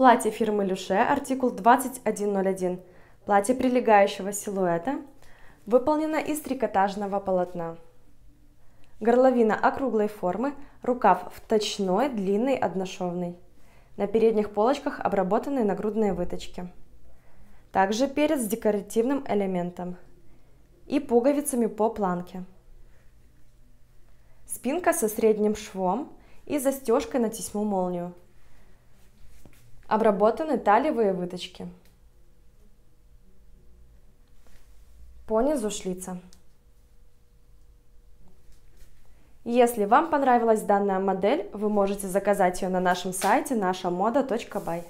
Платье фирмы Люше, артикул 2101. Платье прилегающего силуэта. Выполнено из трикотажного полотна. Горловина округлой формы, рукав вточной, длинный, одношовный. На передних полочках обработаны нагрудные выточки. Также перед с декоративным элементом и пуговицами по планке. Спинка со средним швом и застежкой на тесьму молнию. Обработаны талиевые выточки. По низу шлица. Если вам понравилась данная модель, вы можете заказать ее на нашем сайте нашамода.бай.